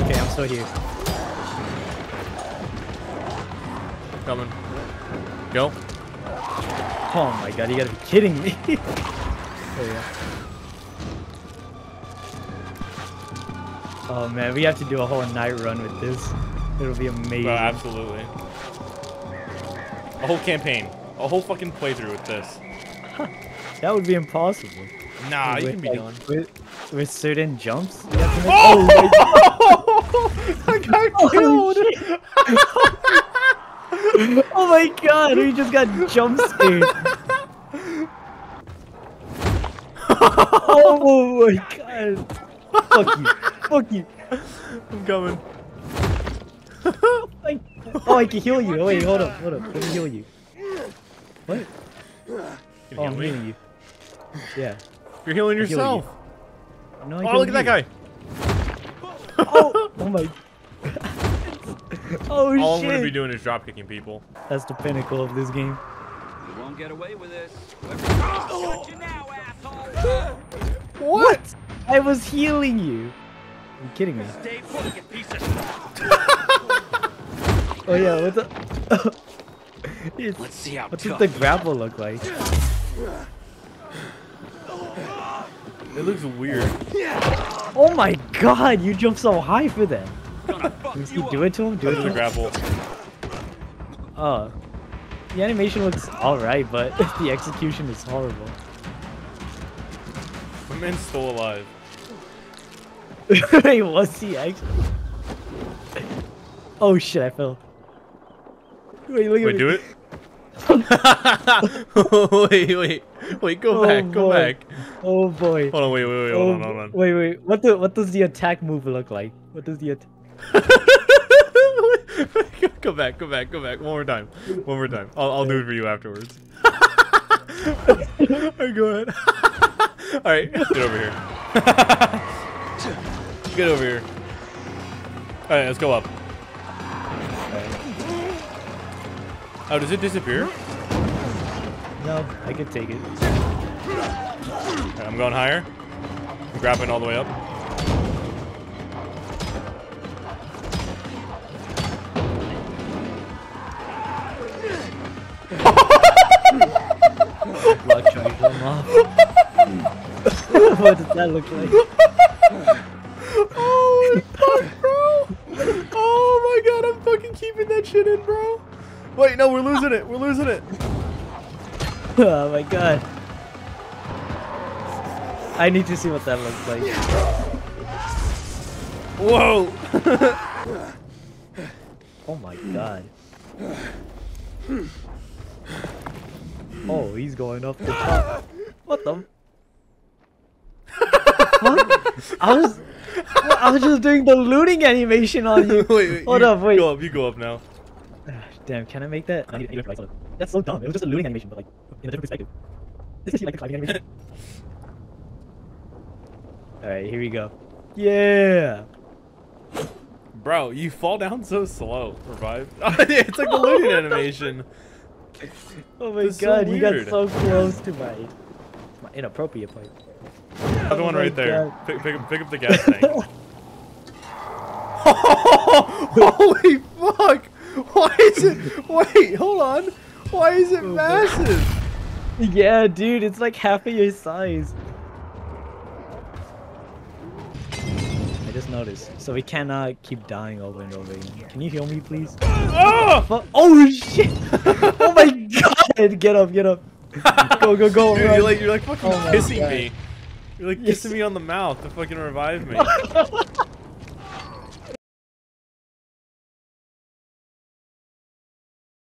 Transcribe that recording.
okay, I'm still here. Coming. Go. Oh my god, you gotta be kidding me. there you go. Oh man, we have to do a whole night run with this. It'll be amazing. Bro, absolutely. A whole campaign. A whole fucking playthrough with this. that would be impossible. Nah, you can be like, done. With, with certain jumps, you have to make. Oh, oh I got my killed. oh my god, we just got jump scared. oh my god. Fuck you. Fuck you. I'm coming. Oh, I can heal you. Oh, wait, hold up, hold up. Let me heal you. What? You Oh, I'm me? healing you. Yeah. You're healing I'm healing yourself. No, Oh, look at that guy. Oh, oh my. oh All I'm gonna be doing is drop kicking people. That's the pinnacle of this game. You won't get away with this. Got you now, asshole. What? I was healing you. Are you kidding me? Stay put, you piece of Oh yeah, what the? It's- Let's see how what does the grapple look like? It looks weird. Oh my god, you jumped so high for that. Gonna fuck Let me see, you do it to him, do it to the him. grapple. Oh. Uh, the animation looks alright, but the execution is horrible. My man's still alive. Wait, was he actually? Oh shit, I fell. Wait, look at Wait, me. do it. wait, wait, wait. Go Oh, back. Go boy. back. Oh boy. Hold on. Wait, wait, wait. oh, on. Hold on. Oh, wait, wait. What the what does the attack move look like? What does the attack? go, back. Go back. Go back. One more time. One more time. I'll, I'll do it for you afterwards. Alright, go ahead. All right, get over here. get over here. All right, let's go up. Oh, does it disappear? No, I could take it. Alright, I'm going higher. I'm grabbing all the way up. Block charge them off. what does that look like? Oh, fuck, bro. Oh my god, I'm fucking keeping that shit in, bro. Wait, no, we're losing it. We're losing it. Oh my god. I need to see what that looks like. Whoa. Oh my god. Oh, he's going up the top. What the? what? I was, I was just doing the looting animation on you. wait, wait. Hold you up, wait. Go up. You go up now. Damn, can I make that? I need, I need That's so dumb. It was just a looting animation, but like in a different perspective. This is like a climbing animation. All right, here we go. Yeah. Bro, you fall down so slow. Revive. it's like the looting animation. Oh my This is so god, you got so close to my, my inappropriate part. Another Oh one my right there. Pick, pick, up- pick up the gas tank. Holy fuck! Why is it? Wait, hold on. Why is it Oh, massive? Yeah, dude, it's like half of your size. I just noticed. So we cannot uh, keep dying over and over again. Can you heal me, please? Oh! Oh shit! oh my god! Get up, get up. Go, go, go. Dude, you're like you're like fucking Oh kissing God. me. You're like Yes. kissing me on the mouth to fucking revive me.